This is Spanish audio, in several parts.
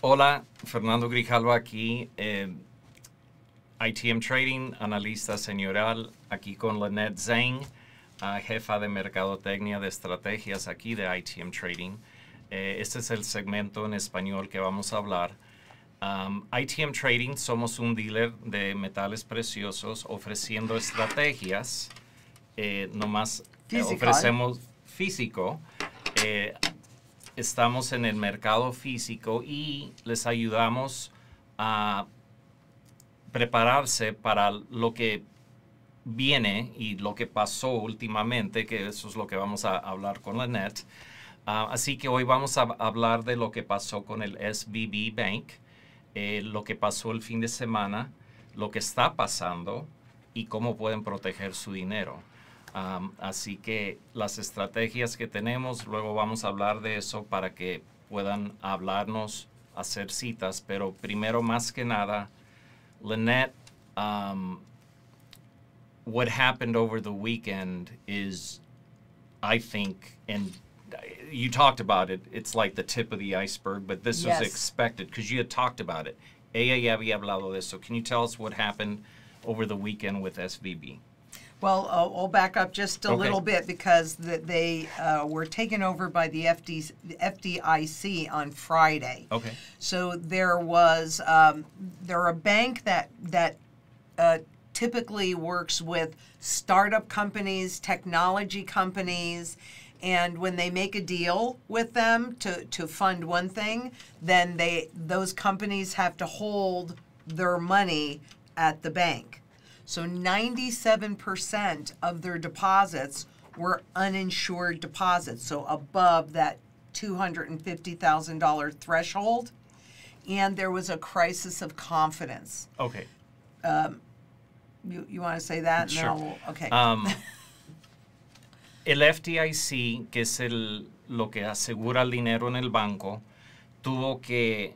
Hola, Fernando Grijalva aquí, eh, ITM Trading, analista señoral, aquí con Lynette Zhang, uh, jefa de mercadotecnia de estrategias aquí de ITM Trading. Eh, este es el segmento en español que vamos a hablar. Um, ITM Trading somos un dealer de metales preciosos ofreciendo estrategias. Eh, nomás eh, ofrecemos físico. Eh, estamos en el mercado físico y les ayudamos a prepararse para lo que viene y lo que pasó últimamente, que eso es lo que vamos a hablar con la net. Ah, así que hoy vamos a hablar de lo que pasó con el SBB Bank, eh, lo que pasó el fin de semana, lo que está pasando y cómo pueden proteger su dinero. Um, así que las estrategias que tenemos, luego vamos a hablar de eso para que puedan hablarnos, hacer citas, pero primero más que nada, Lynette, um, what happened over the weekend is, I think, and you talked about it, it's like the tip of the iceberg, but this Yes. was expected because you had talked about it. Ella ya había hablado de eso. Can you tell us what happened over the weekend with SVB? Well, I'll, I'll back up just a Okay. little bit because the, they uh, were taken over by the FD, FDIC on Friday. Okay. So there was um, they're a bank that that uh, typically works with startup companies, technology companies, and when they make a deal with them to, to fund one thing, then they those companies have to hold their money at the bank. So 97% of their deposits were uninsured deposits, so above that $250,000 threshold. And there was a crisis of confidence. Okay. You, you want to say that? Sure. I'll- okay. Um, el FDIC, que es el, lo que asegura el dinero en el banco, tuvo que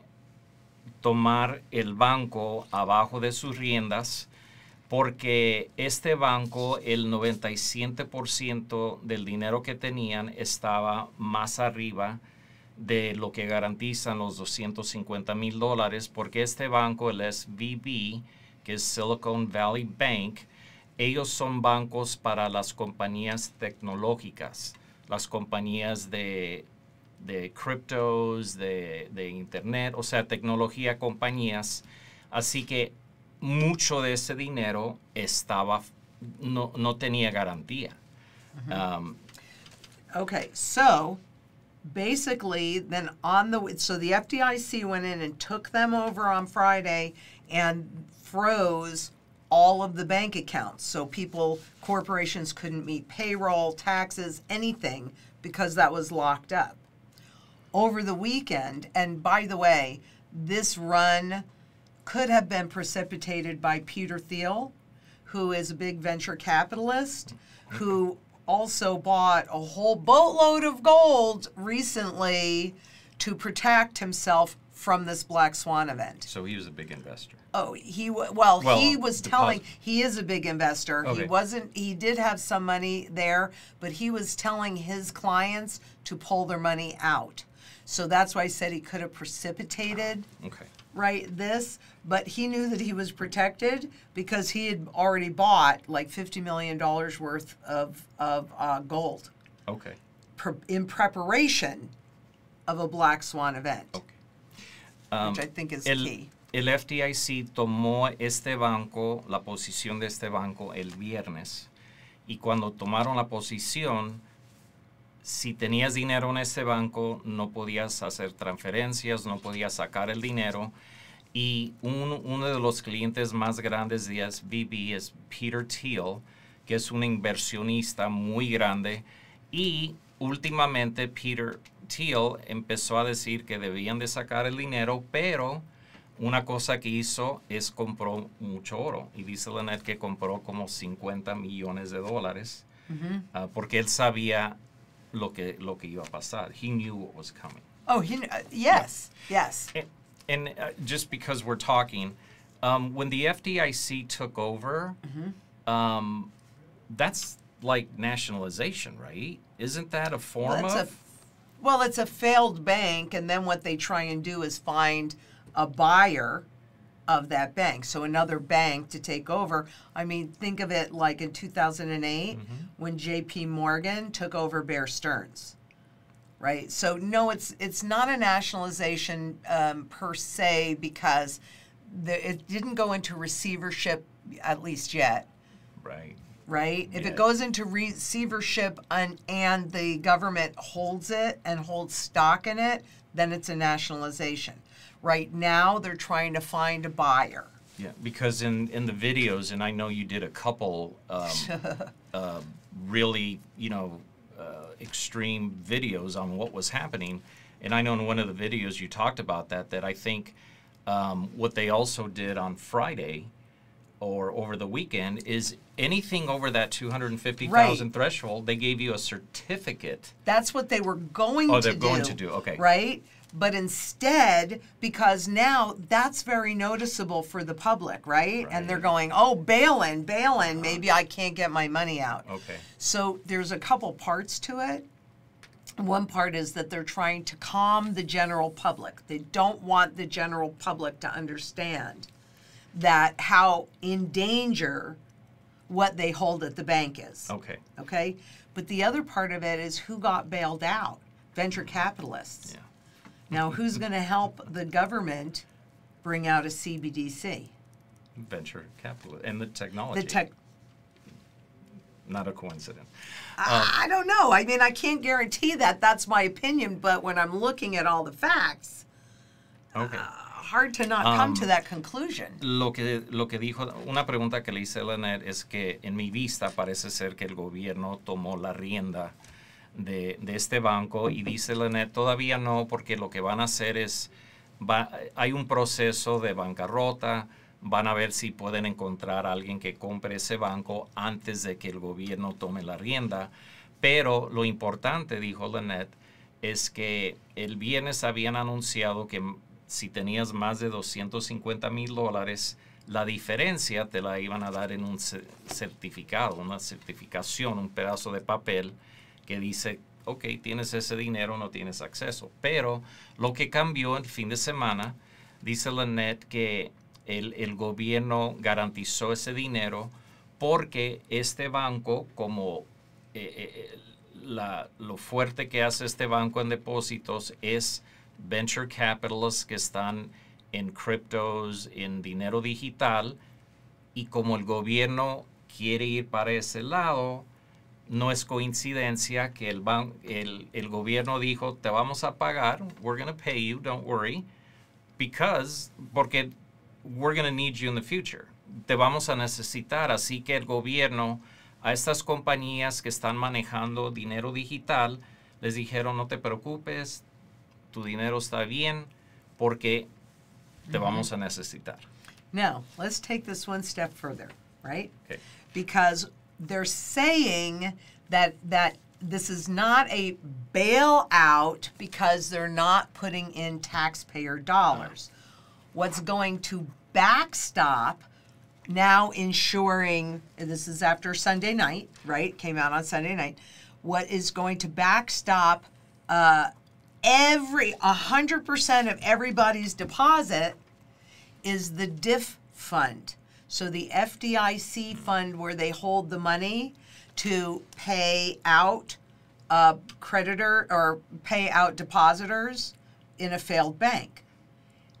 tomar el banco abajo de sus riendas porque este banco, el 97% del dinero que tenían estaba más arriba de lo que garantizan los 250 mil dólares, porque este banco, el SVB, que es Silicon Valley Bank, ellos son bancos para las compañías tecnológicas, las compañías de, de criptos, de, de internet, o sea, tecnología, compañías. Así que mucho de ese dinero estaba, no, no tenía garantía. Um, Okay, so basically, then on the so the FDIC went in and took them over on Friday and froze all of the bank accounts. So people, corporations couldn't meet payroll, taxes, anything because that was locked up. Over the weekend, and by the way, this run could have been precipitated by Peter Thiel, who is a big venture capitalist, who also bought a whole boatload of gold recently to protect himself from this black swan event. so he was a big investor. Oh, he well, Well, he was deposit- telling he is a big investor. He wasn't he did have some money there, but he was telling his clients to pull their money out. So that's why I said he could have precipitated Okay. Right this, but he knew that he was protected because he had already bought like 50 million dollars worth of of uh, gold Okay. in preparation of a black swan event, Okay. Um, which I think is el, key. el FDIC tomó este banco, la posición de este banco el viernes. Y cuando tomaron la posición, si tenías dinero en ese banco, no podías hacer transferencias, no podías sacar el dinero. Y un- uno de los clientes más grandes de SVB es Peter Thiel, que es un inversionista muy grande. Y últimamente Peter Thiel empezó a decir que debían de sacar el dinero, pero una cosa que hizo es compró mucho oro. Y dice Lynette que compró como 50 millones de dólares ah, porque él sabía lo que, lo que iba a pasar. He knew what was coming. Oh, he uh, yes, yes. And, and uh, just because we're talking, um, when the FDIC took over, um, that's like nationalization, right? Isn't that a form a of? Well, it's a failed bank, and then what they try and do is find a buyer of that bank. So another bank to take over. I mean, think of it like in 2008 when JP Morgan took over Bear Stearns. Right? So no, it's it's not a nationalization um, per se because the, it didn't go into receivership at least yet Right. right? If Yeah. it goes into receivership and, and the government holds it and holds stock in it, then it's a nationalization. Right now, they're trying to find a buyer. Yeah, because in, in the videos, and I know you did a couple um, uh, really, you know, uh, extreme videos on what was happening. And I know in one of the videos you talked about that, that I think um, what they also did on Friday or over the weekend is anything over that 250,000 Right. threshold, they gave you a certificate. That's what they were going Oh, to they're do. going to do, okay. Right? But instead, because now that's very noticeable for the public, right? And they're going, oh, bail-in, bail-in, uh-huh. maybe I can't get my money out. Okay. So there's a couple parts to it. One part is that they're trying to calm the general public. They don't want the general public to understand that how in danger what they hold at the bank is. Okay. Okay? But the other part of it is who got bailed out? Venture capitalists. Yeah. Now, who's going to help the government bring out a CBDC? Venture capital and the technology. The tech Not a coincidence. I um, I don't know. I mean, I can't guarantee that. That's my opinion. But when I'm looking at all the facts, Okay. Uh, hard to not come to that conclusion. Lo que, lo que dijo, una pregunta que le hice a Lynette es que en mi vista parece ser que el gobierno tomó la rienda de, de este banco y dice Lynette, todavía no, porque lo que van a hacer es, va- hay un proceso de bancarrota, van a ver si pueden encontrar a alguien que compre ese banco antes de que el gobierno tome la rienda. Pero lo importante, dijo Lynette, es que el viernes habían anunciado que si tenías más de 250 mil dólares, la diferencia te la iban a dar en un ce- certificado, una certificación, un pedazo de papel que dice, ok, tienes ese dinero, no tienes acceso. Pero lo que cambió el fin de semana, dice Lynette que el, el gobierno garantizó ese dinero porque este banco, como eh, eh, la- lo fuerte que hace este banco en depósitos es venture capitalists que están en criptos, en dinero digital, y como el gobierno quiere ir para ese lado, no es coincidencia que el, ban- el, el gobierno dijo, te vamos a pagar, we're going to pay you, don't worry, because, porque we're going to need you in the future. Te vamos a necesitar, así que el gobierno a estas compañías que están manejando dinero digital les dijeron, no te preocupes, tu dinero está bien porque te vamos a necesitar. Now, let's take this one step further, right? Okay. Because they're saying that that this is not a bailout because they're not putting in taxpayer dollars. What's going to backstop now ensuring this is after Sunday night, right? Came out on Sunday night. What is going to backstop uh, every a hundred percent of everybody's deposit is the DIF fund. So the FDIC fund where they hold the money to pay out uh, creditor or pay out depositors in a failed bank.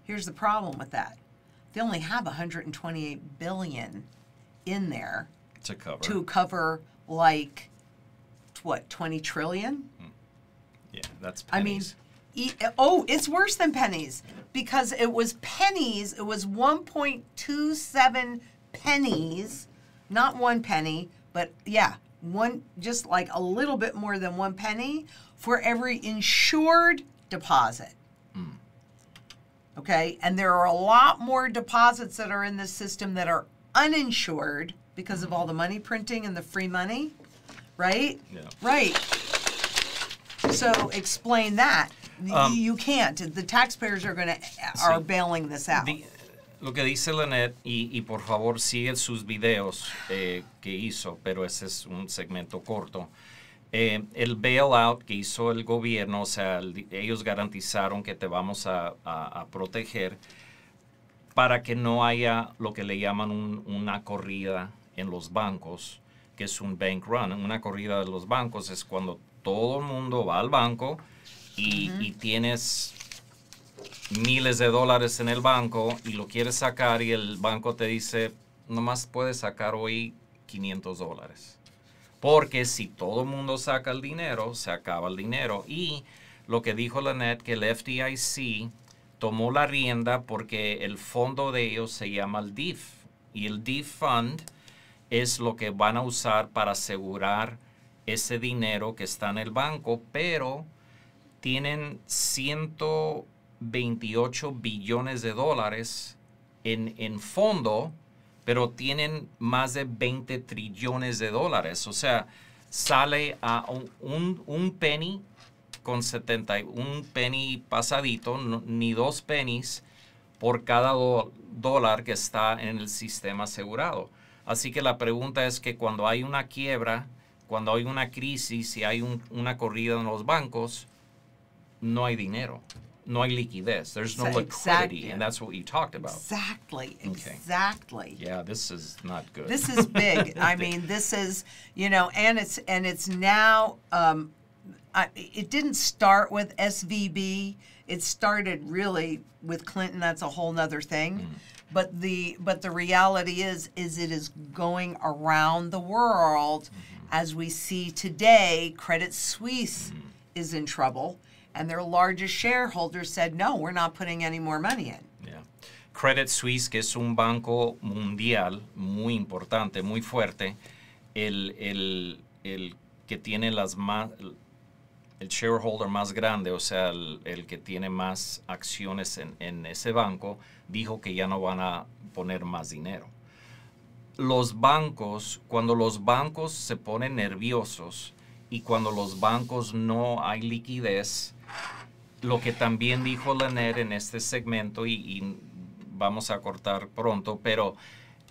Here's the problem with that. They only have 128 billion in there To cover. to cover like what 20 trillion? Yeah, that's pennies. I mean, e- oh, it's worse than pennies because it was pennies. It was 1.27 pennies, not one penny, but yeah, one just like a little bit more than one penny for every insured deposit. Hmm. Okay, and there are a lot more deposits that are in this system that are uninsured because of all the money printing and the free money, right? Yeah. Right. So explain that. Um, you can't. The taxpayers are going to are Sí. bailing this out. Di- lo que dice Lynette, y, y por favor sigue sus videos eh, que hizo, pero ese es un segmento corto, Eh, el bailout que hizo el gobierno, o sea, ellos garantizaron que te vamos a, proteger para que no haya lo que le llaman una corrida en los bancos, que es un bank run. Una corrida de los bancos es cuando todo el mundo va al banco y, y tienes miles de dólares en el banco y lo quieres sacar y el banco te dice, nomás puedes sacar hoy 500 dólares. Porque si todo el mundo saca el dinero, se acaba el dinero. Y lo que dijo la net, que el FDIC tomó la rienda porque el fondo de ellos se llama el DIF. Y el DIF Fund es lo que van a usar para asegurar ese dinero que está en el banco, pero tienen 128 billones de dólares en, en fondo pero tienen más de 20 trillones de dólares. O sea, sale a un, penny con 70, un penny pasadito, ni dos pennies por cada dólar que está en el sistema asegurado. Así que la pregunta es que cuando hay una quiebra, cuando hay una crisis y hay una corrida en los bancos, no hay dinero no hay liquidez. There's no liquidity, and that's what you talked about. Exactly, exactly. Yeah, this is not good. This is big. I mean, this is you know, and it's and it's now. Um, I, it didn't start with SVB. It started really with Clinton. That's a whole nother thing. Mm. But the but the reality is is it is going around the world, mm-hmm. As we see today. Credit Suisse mm. is in trouble and their largest shareholder said, no, we're not putting any more money in. Yeah. Credit Suisse, que es un banco mundial muy importante, muy fuerte, el, el, el que tiene las más, el shareholder más grande, o sea, el, el que tiene más acciones en, en, ese banco, dijo que ya no van a poner más dinero. Los bancos, cuando los bancos se ponen nerviosos y cuando los bancos no hay liquidez, lo que también dijo Lener en este segmento, y, vamos a cortar pronto, pero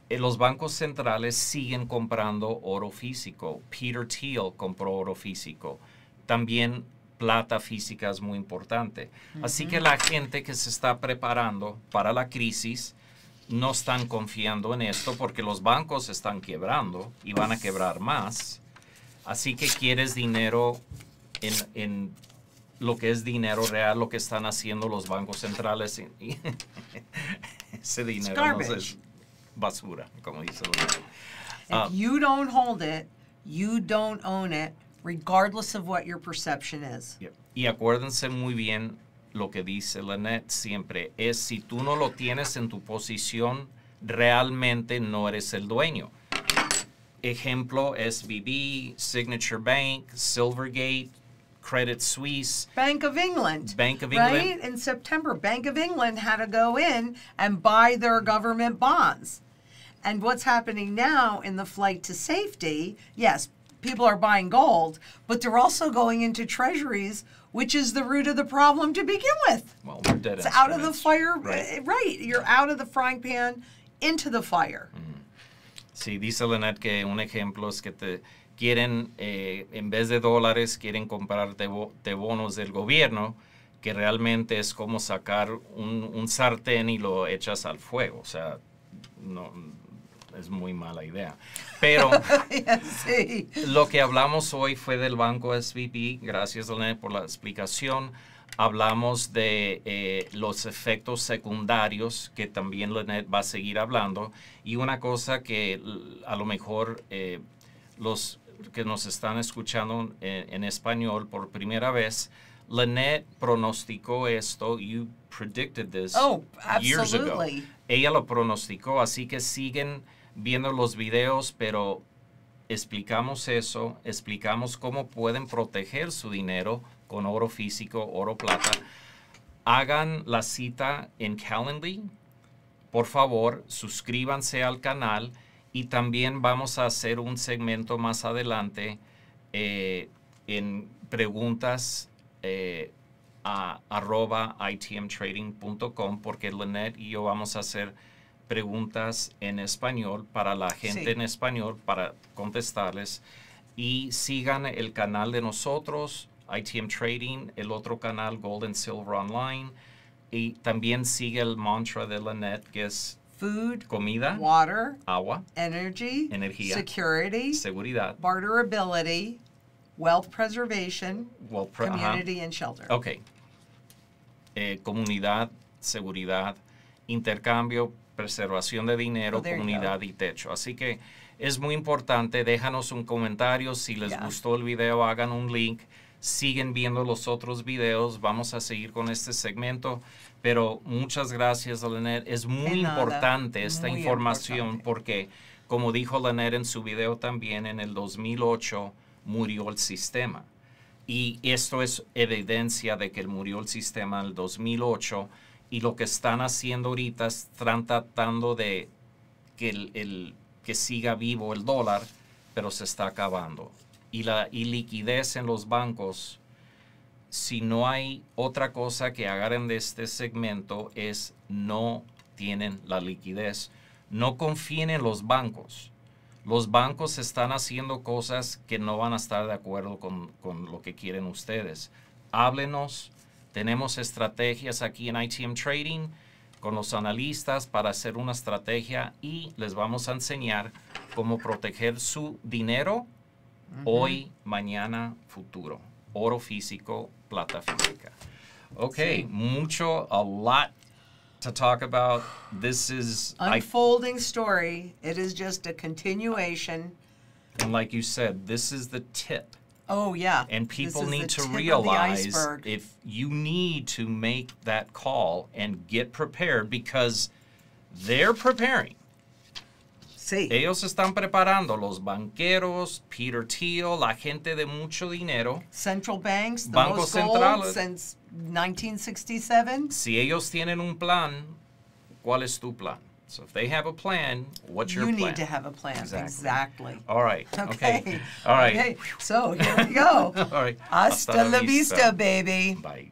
eh, los bancos centrales siguen comprando oro físico. Peter Thiel compró oro físico. También plata física es muy importante. Así que la gente que se está preparando para la crisis no están confiando en esto porque los bancos están quebrando y van a quebrar más. Así que quieres dinero en lo que es dinero real, lo que están haciendo los bancos centrales. Y, ese dinero no es basura, como dice If uh, you don't hold it, you don't own it, regardless of what your perception is. Y acuérdense muy bien lo que dice Lynette siempre, es si tú no lo tienes en tu posición, realmente no eres el dueño. Ejemplo, SVB, Signature Bank, Silvergate, Credit Suisse, Bank of England. Bank of England. Right? In September, Bank of England had to go in and buy their government bonds. And what's happening now in the flight to safety, yes, people are buying gold, but they're also going into treasuries, which is the root of the problem to begin with. Well, we're dead. It's out of the fire. Right. right. You're out of the frying pan into the fire. Mm. Sí, dice Lynette que un ejemplo es que te quieren, eh, en vez de dólares, quieren comprar de, bonos del gobierno, que realmente es como sacar un, sartén y lo echas al fuego. O sea, no, es muy mala idea. Pero lo que hablamos hoy fue del banco SVP. Gracias, Lene, por la explicación. Hablamos de eh, los efectos secundarios, que también Lynette va a seguir hablando. Y una cosa que a lo mejor eh, los que nos están escuchando en, español por primera vez, Lynette pronosticó esto. You predicted this oh, years ago. Ella lo pronosticó, así que siguen viendo los videos, pero explicamos eso, explicamos cómo pueden proteger su dinero con oro físico, oro plata. Hagan la cita en Calendly. Por favor, suscríbanse al canal y también vamos a hacer un segmento más adelante eh, en preguntas eh, a itmtrading.com porque Lynette y yo vamos a hacer preguntas en español para la gente en español para contestarles. y sigan el canal de nosotros, ITM Trading, el otro canal Gold and Silver Online y también sigue el mantra de la net que es Food, comida, water, agua, energy, Energía. security, seguridad. barterability, wealth preservation, Well, pre- ajá. community, and shelter. Ok. Eh, comunidad, seguridad, intercambio, preservación de dinero, Oh, comunidad y techo. Así que es muy importante. Déjanos un comentario. Si les Yeah. gustó el video, hagan un link. Siguen viendo los otros videos. Vamos a seguir con este segmento. Pero muchas gracias, Lynette. Es muy importante esta Muy información importante. porque, como dijo Lynette en su video también, en el 2008 murió el sistema. Y esto es evidencia de que murió el sistema en el 2008 y lo que están haciendo ahorita están tratando de que, el- que siga vivo el dólar, pero se está acabando. Y la y liquidez en los bancos, si no hay otra cosa que agarren de este segmento es no tienen la liquidez. No confíen en los bancos los bancos están haciendo cosas que no van a estar de acuerdo con, con lo que quieren ustedes. Háblenos, tenemos estrategias aquí en ITM Trading con los analistas para hacer una estrategia y les vamos a enseñar cómo proteger su dinero hoy, mañana, futuro. Oro físico, plata física. Ok, Sí. mucho, a lot to talk about. This is, I Unfolding story. It is just a continuation. And like you said, this is the tip. Oh yeah. And people need to tip of the realize if you need to make that call and get prepared because they're preparing. Sí. Ellos están preparando, los banqueros, Peter Thiel, la gente de mucho dinero. Central banks, the Banco most Central- since 1967. Si ellos tienen un plan, ¿cuál es tu plan? So if they have a plan, what's your You plan? need to have a plan. Exactly. Exactly. All right. Okay. Okay. All right. Okay. So here we go. All right. Hasta la vista, baby. Bye.